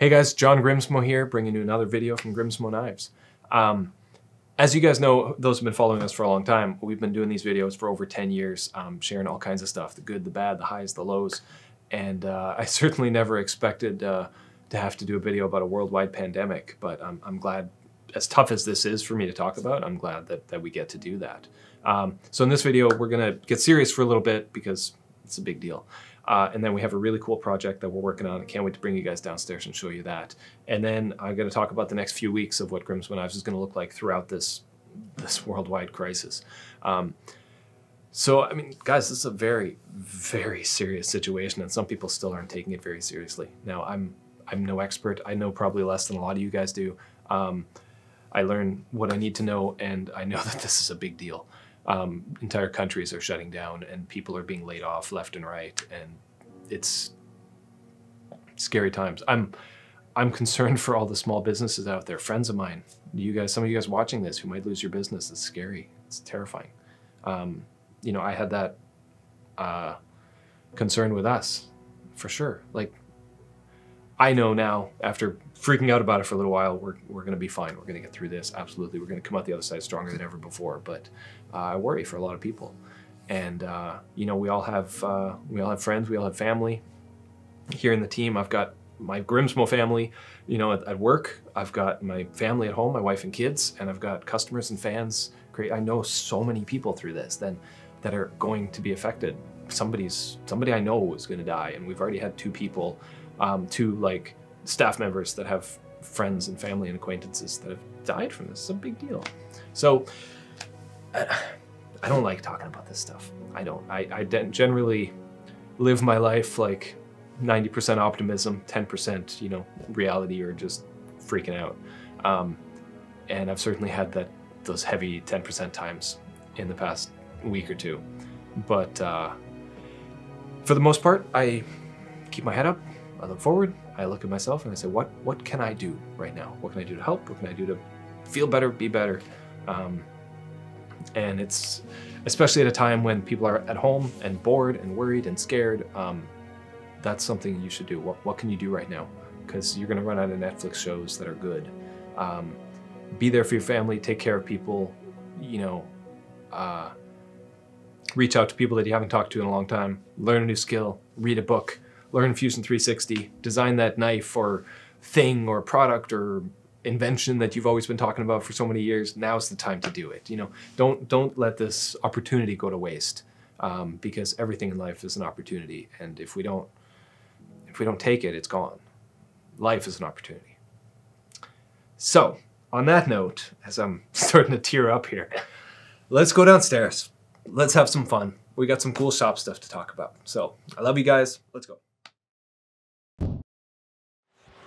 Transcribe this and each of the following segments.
Hey guys, John Grimsmo here, bringing you another video from Grimsmo Knives. Um, as you guys know, those who've been following us for a long time, we've been doing these videos for over 10 years, um, sharing all kinds of stuff, the good, the bad, the highs, the lows. And uh, I certainly never expected uh, to have to do a video about a worldwide pandemic, but I'm, I'm, glad, as tough as this is for me to talk about, I'm glad that, that we get to do that. Um, so in this video, we're gonna get serious for a little bit because it's a big deal. Uh, and then we have a really cool project that we're working on. I can't wait to bring you guys downstairs and show you that. And then I'm going to talk about the next few weeks of what Grimsmo Knives is going to look like throughout this this worldwide crisis. Um, so, I mean, guys, this is a very, very serious situation, and some people still aren't taking it very seriously. Now, I'm I'm no expert. I know probably less than a lot of you guys do. Um, I learn what I need to know, and I know that this is a big deal um, entire countries are shutting down and people are being laid off left and right, and it's scary times. I'm I'm concerned for all the small businesses out there. Friends of mine, you guys, some of you guys watching this who might lose your business. It's scary. It's terrifying. Um, you know, I had that uh, concern with us for sure. Like, I know now after freaking out about it for a little while, we're, we're going to be fine. We're going to get through this. Absolutely. We're going to come out the other side stronger than ever before. But uh, I worry for a lot of people. And, uh, you know, we all have, uh, we all have friends, we all have family. Here in the team, I've got my Grimsmo family, you know, at, at, work. I've got my family at home, my wife and kids, and I've got customers and fans. Great. I know so many people through this then that are going to be affected. Somebody's, somebody I know is going to die. And we've already had two people, um, two like staff members that have friends and family and acquaintances that have died from this. It's a big deal. So I don't like talking about this stuff. I don't. I, I generally live my life like 90% optimism, 10% you know reality or just freaking out. Um, and I've certainly had that those heavy 10% times in the past week or two. But uh, for the most part, I keep my head up. I look forward. I look at myself and I say, what what can I do right now? What can I do to help? What can I do to feel better, be better? Um, and it's especially at a time when people are at home and bored and worried and scared. Um, that's something you should do. What, what can you do right now? Because you're going to run out of Netflix shows that are good. Um, be there for your family. Take care of people. You know, uh, reach out to people that you haven't talked to in a long time. Learn a new skill. Read a book learn Fusion 360, design that knife or thing or product or invention that you've always been talking about for so many years. Now's the time to do it. You know, don't don't let this opportunity go to waste um, because everything in life is an opportunity, and if we don't if we don't take it, it's gone. Life is an opportunity. So, on that note, as I'm starting to tear up here, let's go downstairs. Let's have some fun. We got some cool shop stuff to talk about. So, I love you guys. Let's go.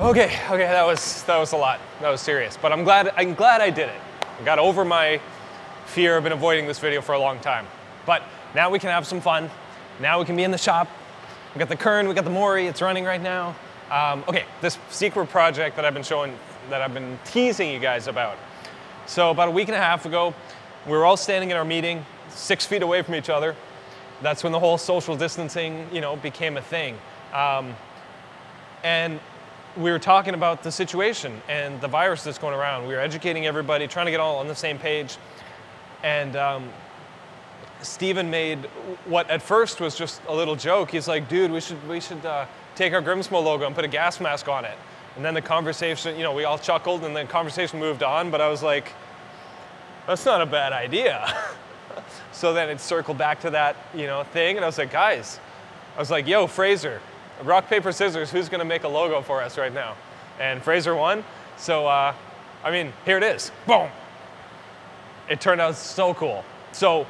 Okay, okay, that was that was a lot. That was serious, but I'm glad I'm glad I did it. I got over my fear. I've been avoiding this video for a long time, but now we can have some fun. Now we can be in the shop. We got the Kern, we got the Mori. It's running right now. Um, okay, this secret project that I've been showing, that I've been teasing you guys about. So about a week and a half ago, we were all standing in our meeting, six feet away from each other. That's when the whole social distancing, you know, became a thing. Um, and we were talking about the situation and the virus that's going around. We were educating everybody, trying to get all on the same page. And um, Stephen made what at first was just a little joke. He's like, dude, we should, we should uh, take our Grimsmo logo and put a gas mask on it. And then the conversation, you know, we all chuckled and the conversation moved on, but I was like, that's not a bad idea. so then it circled back to that, you know, thing. And I was like, guys, I was like, yo, Fraser, rock, paper, scissors, who's gonna make a logo for us right now? And Fraser won. So, uh, I mean, here it is. Boom. It turned out so cool. So,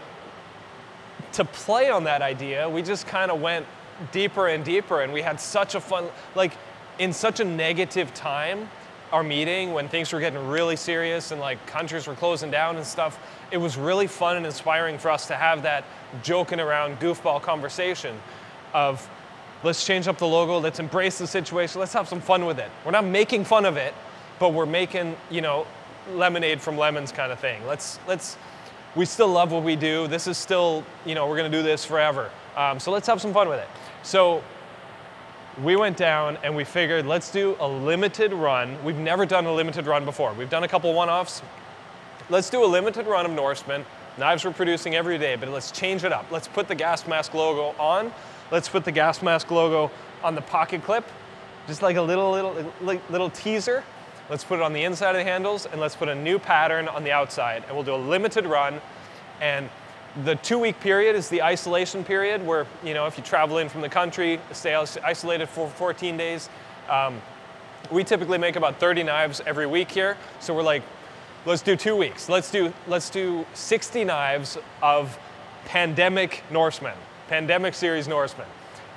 to play on that idea, we just kind of went deeper and deeper, and we had such a fun, like, in such a negative time, our meeting when things were getting really serious and like countries were closing down and stuff, it was really fun and inspiring for us to have that joking around goofball conversation of Let's change up the logo. Let's embrace the situation. Let's have some fun with it. We're not making fun of it, but we're making, you know, lemonade from lemons kind of thing. Let's, let's, we still love what we do. This is still, you know, we're going to do this forever. Um, so let's have some fun with it. So we went down and we figured let's do a limited run. We've never done a limited run before. We've done a couple one-offs. Let's do a limited run of Norseman. Knives we're producing every day, but let's change it up. Let's put the gas mask logo on. Let's put the gas mask logo on the pocket clip, just like a little, little, little teaser. Let's put it on the inside of the handles and let's put a new pattern on the outside. And we'll do a limited run. And the two week period is the isolation period where, you know, if you travel in from the country, stay isolated for 14 days. Um, we typically make about 30 knives every week here. So we're like, let's do two weeks. Let's do, let's do 60 knives of pandemic Norsemen, pandemic series Norsemen.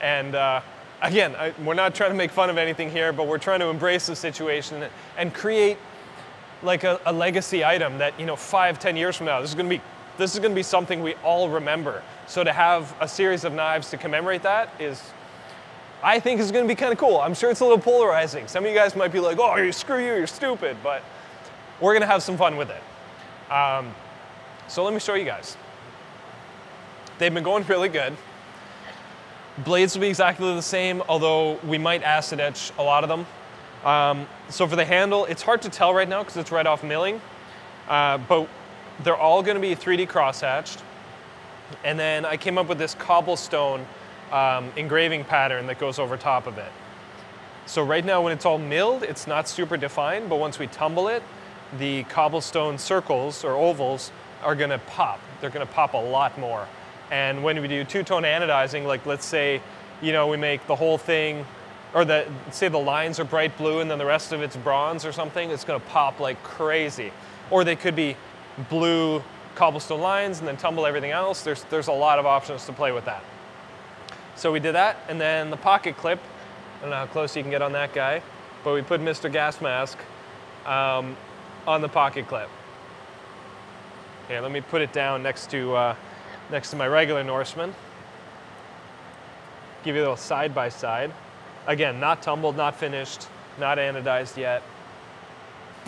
And uh, again, I, we're not trying to make fun of anything here, but we're trying to embrace the situation and create like a, a legacy item that, you know, five, ten years from now, this is gonna be this is going to be something we all remember. So to have a series of knives to commemorate that is, I think is going to be kind of cool. I'm sure it's a little polarizing. Some of you guys might be like, oh, you screw you, you're stupid, but we're going to have some fun with it. Um, so let me show you guys. They've been going really good. Blades will be exactly the same, although we might acid etch a lot of them. Um, so for the handle, it's hard to tell right now because it's right off milling, uh, but they're all going to be 3D crosshatched. And then I came up with this cobblestone um, engraving pattern that goes over top of it. So right now when it's all milled, it's not super defined, but once we tumble it, the cobblestone circles or ovals are gonna pop. They're gonna pop a lot more. And when we do two-tone anodizing, like let's say, you know, we make the whole thing, or the, say the lines are bright blue and then the rest of it's bronze or something, it's gonna pop like crazy. Or they could be blue cobblestone lines and then tumble everything else. There's, there's a lot of options to play with that. So we did that, and then the pocket clip, I don't know how close you can get on that guy, but we put Mr. Gas Mask um, on the pocket clip. Here, let me put it down next to, uh, next to my regular Norseman. Give you a little side by side. Again, not tumbled, not finished, not anodized yet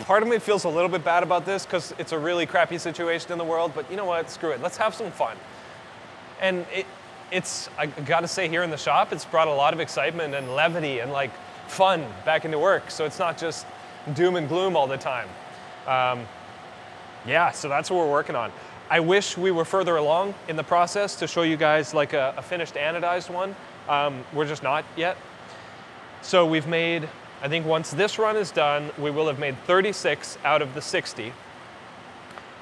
part of me feels a little bit bad about this because it's a really crappy situation in the world, but you know what, screw it, let's have some fun. And it, it's, I gotta say here in the shop, it's brought a lot of excitement and levity and like fun back into work. So it's not just doom and gloom all the time. Um, yeah, so that's what we're working on. I wish we were further along in the process to show you guys like a, a finished anodized one. Um, we're just not yet. So we've made I think once this run is done, we will have made 36 out of the 60.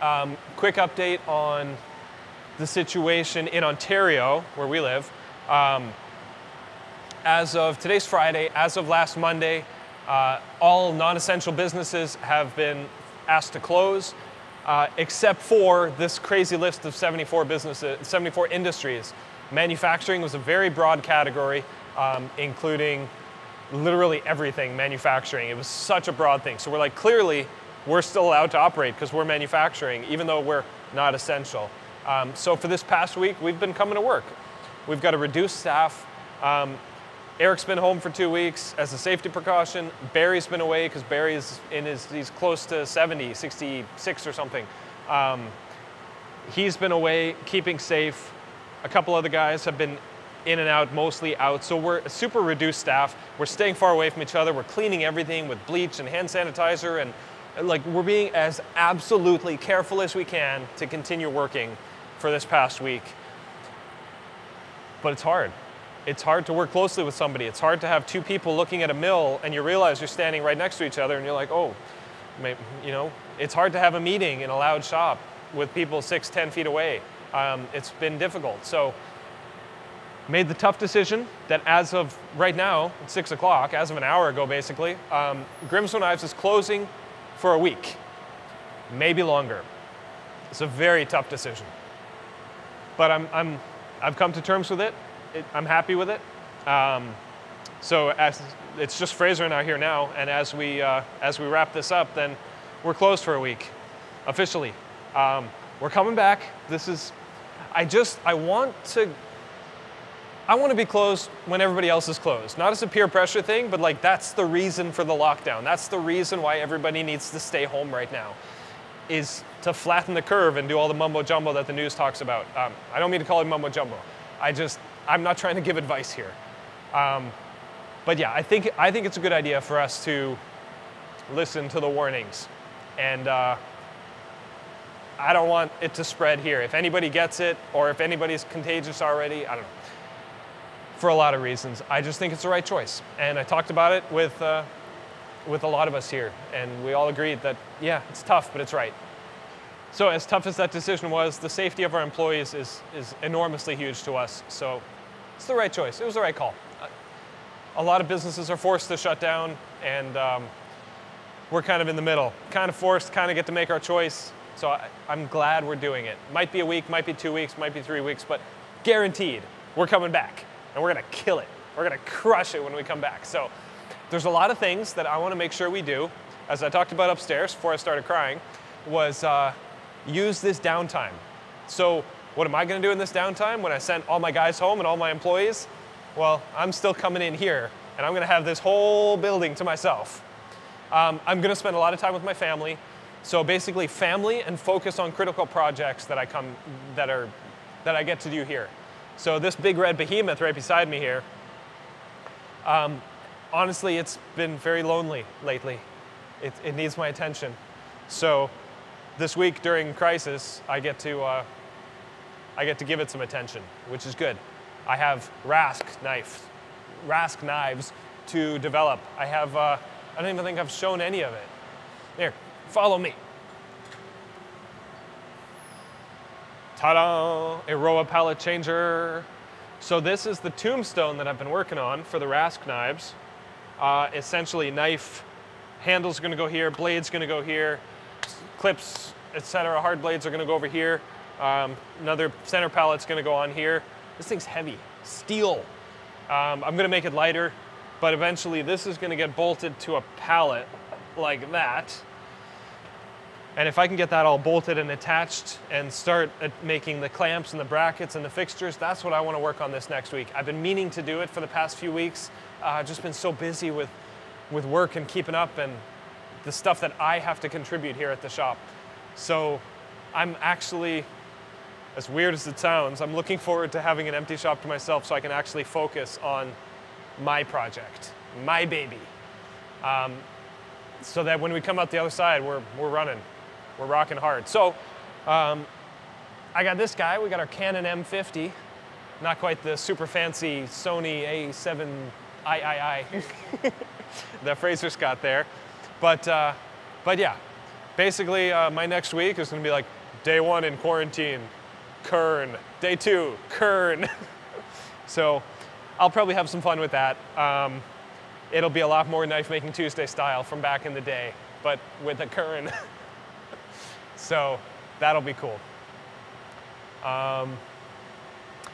Um, quick update on the situation in Ontario, where we live. Um, as of today's Friday, as of last Monday, uh, all non-essential businesses have been asked to close, uh, except for this crazy list of 74 businesses, 74 industries. Manufacturing was a very broad category, um, including literally everything manufacturing. It was such a broad thing. So we're like, clearly, we're still allowed to operate because we're manufacturing, even though we're not essential. Um, so for this past week, we've been coming to work. We've got a reduced staff. Um, Erik's been home for two weeks as a safety precaution. Barry's been away because Barry's in his, he's close to 70, 66 or something. Um, he's been away, keeping safe. A couple other guys have been in and out, mostly out. So we're a super reduced staff. We're staying far away from each other. We're cleaning everything with bleach and hand sanitizer and like we're being as absolutely careful as we can to continue working for this past week. But it's hard. It's hard to work closely with somebody. It's hard to have two people looking at a mill and you realize you're standing right next to each other and you're like, oh, you know, it's hard to have a meeting in a loud shop with people six, ten feet away. Um, it's been difficult. So made the tough decision that as of right now, six o'clock, as of an hour ago basically, um, Grimsmo Knives is closing for a week, maybe longer. It's a very tough decision. But I'm, I'm, I've come to terms with it. It I'm happy with it. Um, so as, it's just Fraser and I here now, and as we, uh, as we wrap this up, then we're closed for a week, officially. Um, we're coming back. This is, I just, I want to I want to be closed when everybody else is closed. Not as a peer pressure thing, but like that's the reason for the lockdown. That's the reason why everybody needs to stay home right now, is to flatten the curve and do all the mumbo jumbo that the news talks about. Um, I don't mean to call it mumbo jumbo. I just, I'm not trying to give advice here. Um, but yeah, I think I think it's a good idea for us to listen to the warnings, and uh, I don't want it to spread here. If anybody gets it, or if anybody's contagious already, I don't know. For a lot of reasons, I just think it's the right choice, and I talked about it with uh, with a lot of us here, and we all agreed that yeah, it's tough, but it's right. So as tough as that decision was, the safety of our employees is, is enormously huge to us. So it's the right choice. It was the right call. A lot of businesses are forced to shut down, and um, we're kind of in the middle. Kind of forced, kind of get to make our choice. So I, I'm glad we're doing it. Might be a week, might be two weeks, might be three weeks, but guaranteed we're coming back, and we're gonna kill it. We're gonna crush it when we come back. So there's a lot of things that I want to make sure we do. As I talked about upstairs before I started crying, was uh, use this downtime. So what am I going to do in this downtime when I sent all my guys home and all my employees? Well, I'm still coming in here and I'm going to have this whole building to myself. Um, I'm going to spend a lot of time with my family. So basically family and focus on critical projects that I come that are that I get to do here. So this big red behemoth right beside me here, um, honestly, it's been very lonely lately. It, it needs my attention. So this week during crisis, I get to uh, I get to give it some attention, which is good. I have Rask knives, Rask knives to develop. I have uh, I don't even think I've shown any of it. Here, follow me. Ta-da! Erowa pallet changer. So this is the tombstone that I've been working on for the Rask knives. Uh, essentially, knife handle's to go here, blade's going to go here, clips, etc. Hard blades are going to go over here. Um, another center pallet's going to go on here. This thing's heavy, steel. Um, I'm going to make it lighter, but eventually this is going to get bolted to a pallet like that. And if I can get that all bolted and attached and start making the clamps and the brackets and the fixtures, that's what I want to work on this next week. I've been meaning to do it for the past few weeks. I've uh, just been so busy with, with work and keeping up and the stuff that I have to contribute here at the shop. So I'm actually, as weird as it sounds, I'm looking forward to having an empty shop to myself so I can actually focus on my project, my baby. Um, so that when we come out the other side, we're, we're running, we're rocking hard. So um, I got this guy, we got our Canon M50, not quite the super fancy Sony A7 III that Fraser's got there. But, uh, but yeah, basically uh, my next week is gonna be like day one in quarantine, Kern. Day two, Kern. so I'll probably have some fun with that. Um, it'll be a lot more Knife Making Tuesday style from back in the day, but with a Kern. so that'll be cool. Um,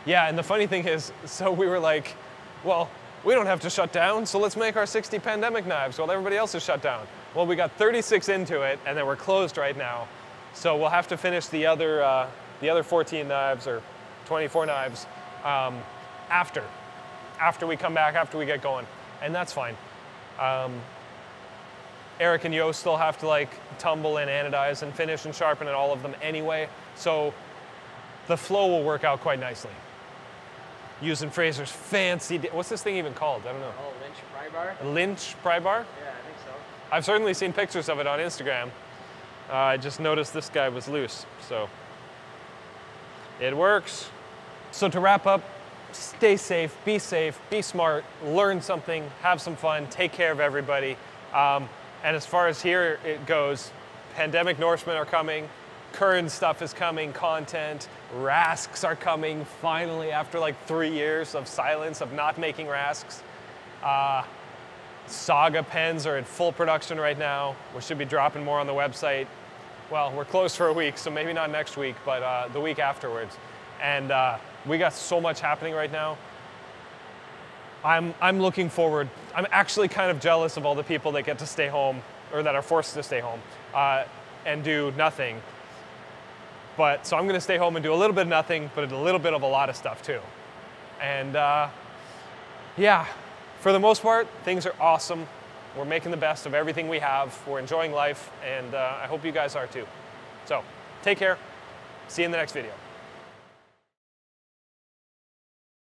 yeah, and the funny thing is, so we were like, well, we don't have to shut down, so let's make our 60 pandemic knives while everybody else is shut down. Well, we got 36 into it, and then we're closed right now. So we'll have to finish the other, uh, the other 14 knives or 24 knives um, after, after we come back, after we get going, and that's fine. Um, Erik and Jo still have to like tumble and anodize and finish and sharpen and all of them anyway, so the flow will work out quite nicely using Fraser's fancy, what's this thing even called? I don't know. Oh, Lynch pry bar? Lynch pry bar? Yeah, I think so. I've certainly seen pictures of it on Instagram. Uh, I just noticed this guy was loose, so it works. So to wrap up, stay safe, be safe, be smart, learn something, have some fun, take care of everybody. Um, and as far as here it goes, pandemic Norsemen are coming, current stuff is coming, content, Rasks are coming finally after like three years of silence of not making Rasks. Uh, Saga pens are in full production right now. We should be dropping more on the website. Well, we're closed for a week, so maybe not next week, but uh, the week afterwards. And uh, we got so much happening right now. I'm, I'm looking forward. I'm actually kind of jealous of all the people that get to stay home or that are forced to stay home uh, and do nothing but so I'm going to stay home and do a little bit of nothing, but a little bit of a lot of stuff too. And uh, yeah, for the most part, things are awesome. We're making the best of everything we have. We're enjoying life, and uh, I hope you guys are too. So take care. See you in the next video.